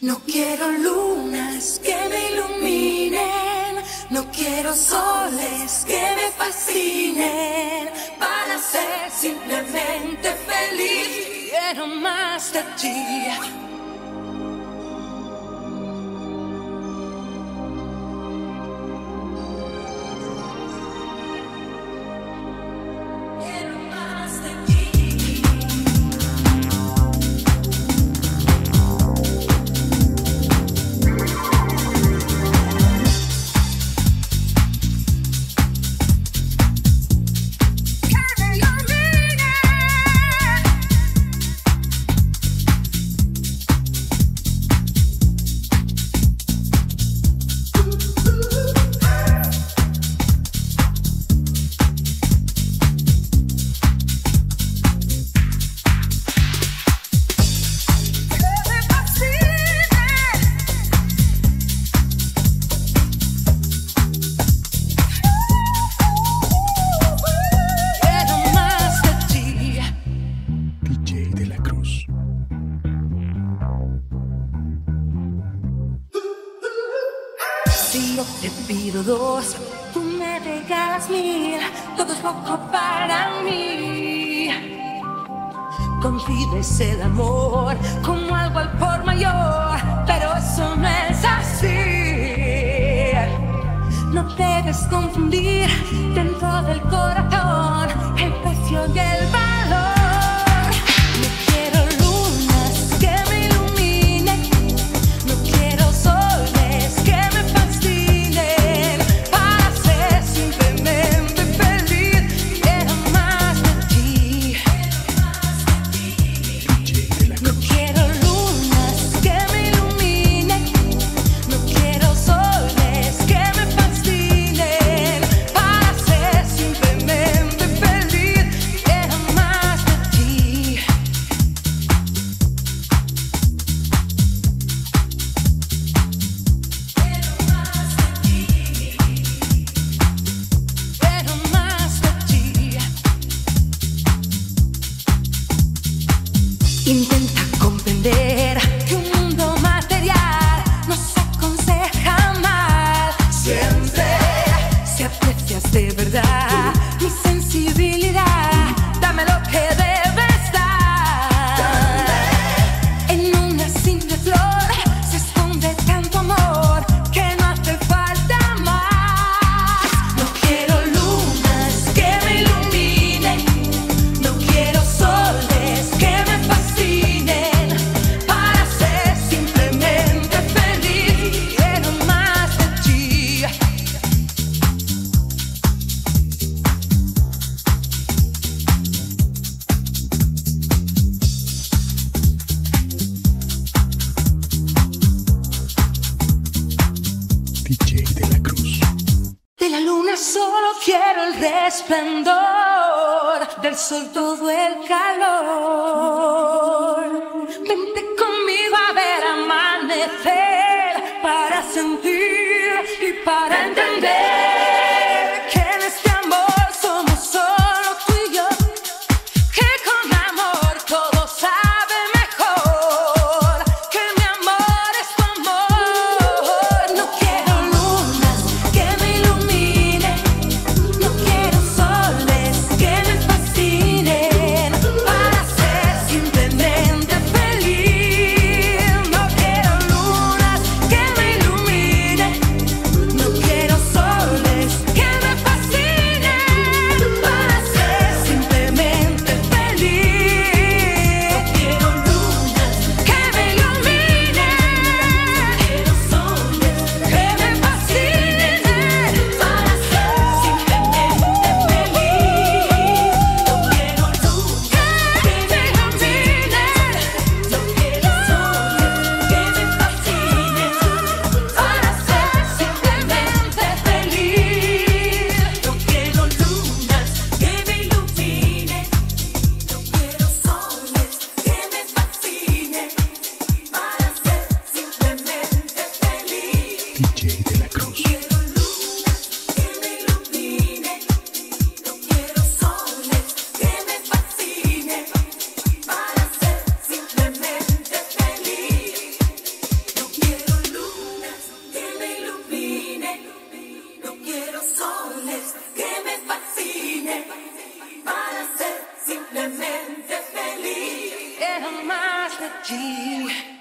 No quiero lunas que me iluminen, no quiero soles que me fascinen, para ser simplemente feliz, quiero más de ti. pido dos, tú me regalas mil, todo es poco para mí. Concibes el amor como algo al por mayor, pero eso no es así. No debes confundir dentro del corazón Intenta comprender que un mundo material nos aconseja mal. Siempre, si aprecias de verdad DJ de la Cruz. De la luna solo quiero el resplandor, del sol todo el calor. Vente conmigo a ver amanecer para sentir y para entender. G.